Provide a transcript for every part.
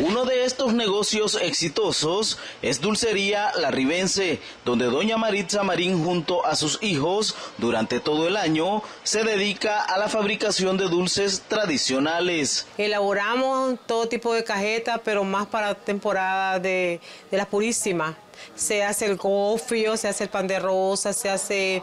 Uno de estos negocios exitosos es Dulcería La Ribense, donde doña Maritza Marín junto a sus hijos durante todo el año se dedica a la fabricación de dulces tradicionales. Elaboramos todo tipo de cajetas, pero más para temporada de, de la purísima. Se hace el gofio, se hace el pan de rosa, se hace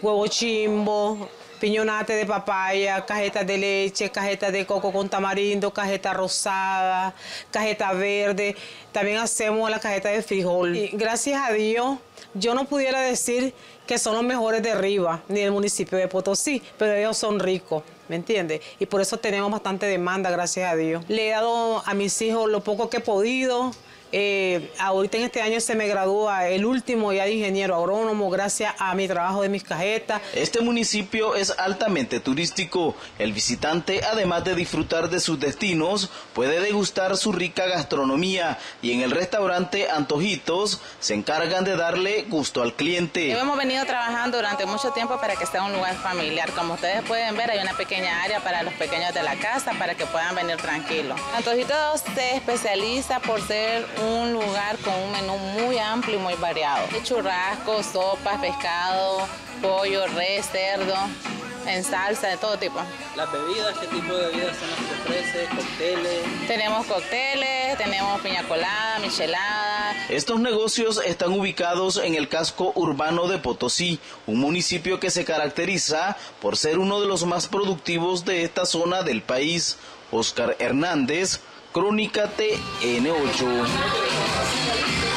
huevo chimbo, piñonate de papaya, cajetas de leche, cajetas de coco con tamarindo, cajeta rosada, cajeta verde. También hacemos la cajeta de frijol. Gracias a Dios, yo no pudiera decir que son los mejores de Riva, ni del municipio de Potosí, pero ellos son ricos, ¿me entiendes? Y por eso tenemos bastante demanda, gracias a Dios. Le he dado a mis hijos lo poco que he podido, eh, ahorita en este año se me gradúa el último ya de ingeniero agrónomo gracias a mi trabajo de mis cajetas. Este municipio es altamente turístico. El visitante, además de disfrutar de sus destinos, puede degustar su rica gastronomía y en el restaurante Antojitos se encargan de darle gusto al cliente. Hemos venido trabajando durante mucho tiempo para que sea un lugar familiar. Como ustedes pueden ver, hay una pequeña área para los pequeños de la casa para que puedan venir tranquilos. Antojitos se especializa por ser un lugar con un menú muy amplio y muy variado. Churrascos, sopas, pescado, pollo, res, cerdo, en salsa, de todo tipo. ¿Las bebidas? ¿Qué tipo de bebidas son las que ofrece? ¿Cócteles? Tenemos cócteles, tenemos piña colada, michelada. Estos negocios están ubicados en el casco urbano de Potosí, un municipio que se caracteriza por ser uno de los más productivos de esta zona del país. Oscar Hernández, Crónica TN8.